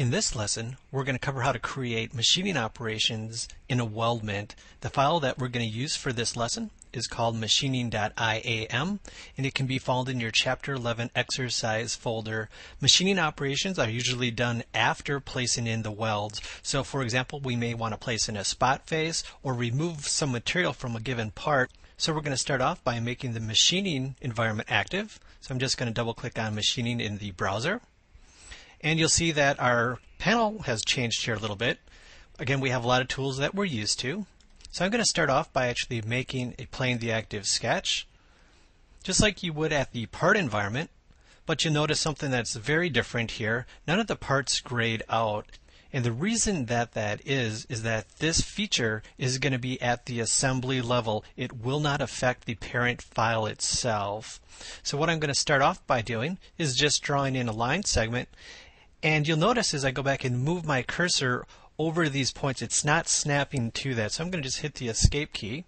In this lesson, we're going to cover how to create machining operations in a weldment. The file that we're going to use for this lesson is called machining.iam and it can be found in your chapter 11 exercise folder. Machining operations are usually done after placing in the welds. So for example, we may want to place in a spot face or remove some material from a given part. So we're going to start off by making the machining environment active. So I'm just going to double click on machining in the browser. And you'll see that our panel has changed here a little bit. Again, we have a lot of tools that we're used to. So I'm going to start off by actually making a plane the active sketch, just like you would at the part environment. But you'll notice something that's very different here. None of the parts grayed out. And the reason that that is, is that this feature is going to be at the assembly level. It will not affect the parent file itself. So what I'm going to start off by doing is just drawing in a line segment and you'll notice as I go back and move my cursor over these points, it's not snapping to that. So I'm going to just hit the escape key.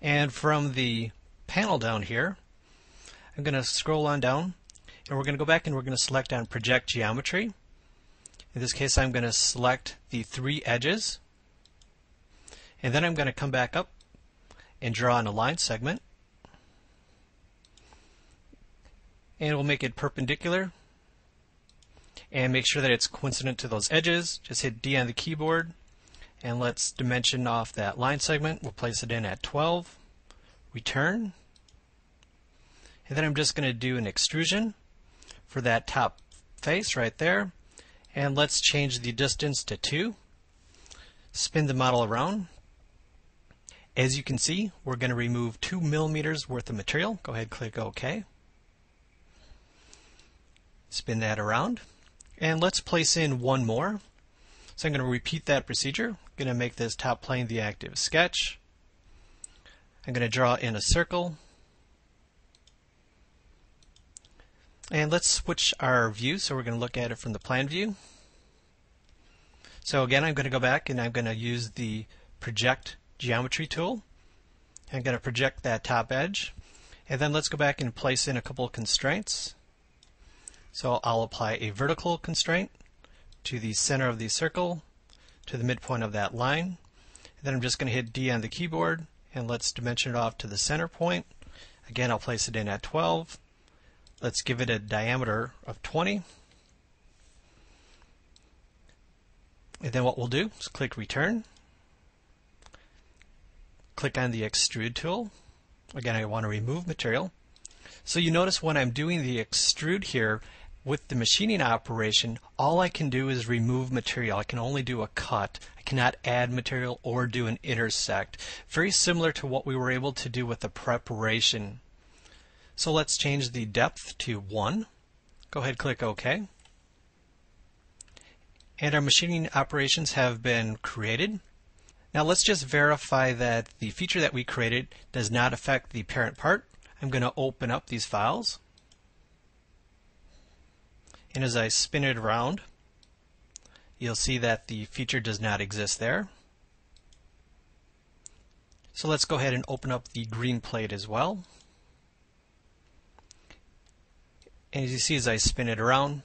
And from the panel down here, I'm going to scroll on down and we're going to go back and we're going to select on project geometry. In this case, I'm going to select the three edges. And then I'm going to come back up and draw an a line segment. And we'll make it perpendicular and make sure that it's coincident to those edges. Just hit D on the keyboard and let's dimension off that line segment. We'll place it in at 12, return, and then I'm just going to do an extrusion for that top face right there. And let's change the distance to 2. Spin the model around. As you can see, we're going to remove 2 millimeters worth of material. Go ahead, click OK. Spin that around. And let's place in one more. So I'm going to repeat that procedure. I'm going to make this top plane the active sketch. I'm going to draw in a circle. And let's switch our view. So we're going to look at it from the plan view. So again, I'm going to go back and I'm going to use the project geometry tool. I'm going to project that top edge. And then let's go back and place in a couple of constraints. So I'll apply a vertical constraint to the center of the circle, to the midpoint of that line. And then I'm just going to hit D on the keyboard and let's dimension it off to the center point. Again, I'll place it in at 12. Let's give it a diameter of 20. And then what we'll do is click return. Click on the extrude tool. Again, I want to remove material. So you notice when I'm doing the extrude here, with the machining operation, all I can do is remove material. I can only do a cut. I cannot add material or do an intersect. Very similar to what we were able to do with the preparation. So let's change the depth to 1. Go ahead, click OK. And our machining operations have been created. Now let's just verify that the feature that we created does not affect the parent part. I'm going to open up these files. And as I spin it around, you'll see that the feature does not exist there. So let's go ahead and open up the green plate as well. And as you see as I spin it around,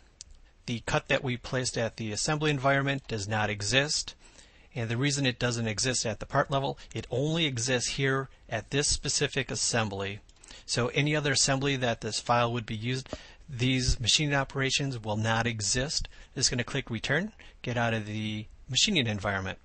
the cut that we placed at the assembly environment does not exist. And the reason it doesn't exist at the part level, it only exists here at this specific assembly. So any other assembly that this file would be used, these machining operations will not exist. Just going to click return, get out of the machining environment.